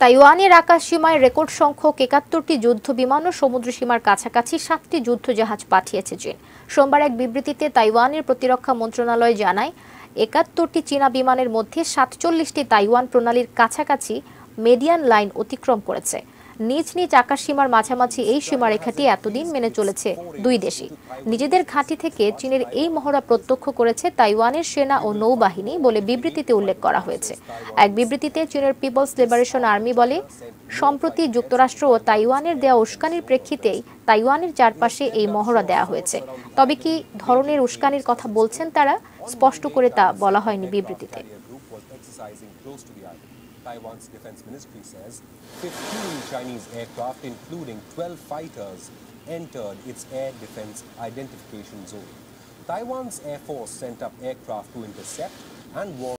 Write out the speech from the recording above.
তাইওয়ানের আকাশ সীমায় রেকর্ড সংখ্যক একাত্তরটি যুদ্ধ বিমান ও সমুদ্র সীমার কাছাকাছি সাতটি যুদ্ধ জাহাজ পাঠিয়েছে চীন। সোমবার এক বিবৃতিতে তাইওয়ানের প্রতিরক্ষা মন্ত্রণালয় জানায়, একাত্তরটি চীনা বিমানের মধ্যে সাতচল্লিশটি তাইওয়ান প্রণালীর কাছাকাছি মেডিয়ান লাইন অতিক্রম করেছে। নিজ নিজ আকাশ সীমার মাঝামাঝি এই সীমারেখাটি এতদিন মেনে চলেছে দুই দেশই। নিজেদের ঘাঁটি থেকে চীনের এই মহড়া প্রত্যক্ষ করেছে তাইওয়ানের সেনা ও নৌবাহিনী বলে বিবৃতিতে উল্লেখ করা হয়েছে। এক বিবৃতিতে চীনের পিপলস লিবারেশন আর্মি বলে, সম্প্রতি যুক্তরাষ্ট্র ও তাইওয়ানের দেয়া উস্কানির প্রেক্ষিতেই তাইওয়ানের চারপাশে এই মহড়া দেয়া হয়েছে। তবে কি ধরনের উস্কানির কথা বলছেন তারা? স্পষ্ট করে তা বলা হয়নি বিবৃতিতে। Taiwan's defense ministry says 15 Chinese aircraft, including 12 fighters, entered its air defense identification zone. Taiwan's air force sent up aircraft to intercept and warn